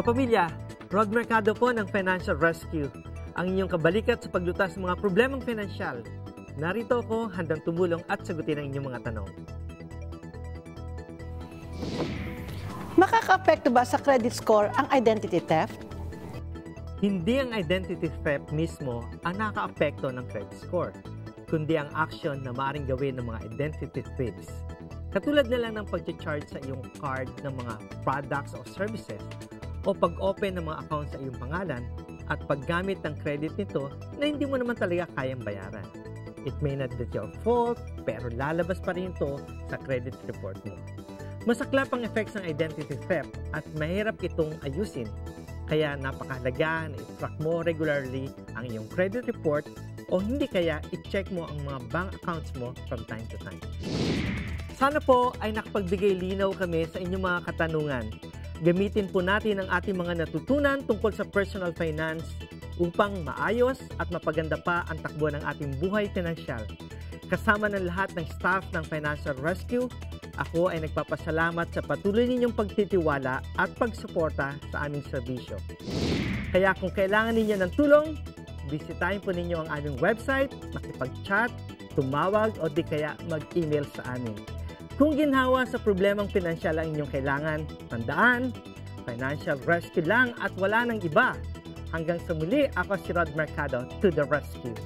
Kapamilya, Rod Mercado po ng Financial Rescue, ang inyong kabalikat sa paglutas ng mga problemang pinansyal. Narito ako handang tumulong at sagutin ang inyong mga tanong. Makaka-apekto ba sa credit score ang identity theft? Hindi ang identity theft mismo ang nakaka-apekto ng credit score, kundi ang action na maaaring gawin ng mga identity thieves. Katulad na lang ng pag-charge sa iyong card ng mga products o services o pag-open ng mga account sa iyong pangalan at paggamit ng credit nito na hindi mo naman talaga kayang bayaran. It may not be your fault, pero lalabas pa rin ito sa credit report mo. Masaklap ang effects ng identity theft at mahirap itong ayusin. Kaya napakahalaga na i-track mo regularly ang iyong credit report o hindi kaya i-check mo ang mga bank accounts mo from time to time. Sana po ay nakapagbigay linaw kami sa inyong mga katanungan Gamitin po natin ang ating mga natutunan tungkol sa personal finance upang maayos at mapaganda pa ang takbo ng ating buhay pinansyal. Kasama ng lahat ng staff ng Financial Rescue, ako ay nagpapasalamat sa patuloy ninyong pagtitiwala at pagsuporta sa aming serbisyo. Kaya kung kailangan ninyo ng tulong, bisitahin po ninyo ang aming website, makipag-chat, tumawag o di kaya mag-email sa amin. Kung ginhawa sa problemang pinansyal ang inyong kailangan, tandaan, financial rescue lang at wala nang iba. Hanggang sa muli, ako si Rod Mercado to the rescue.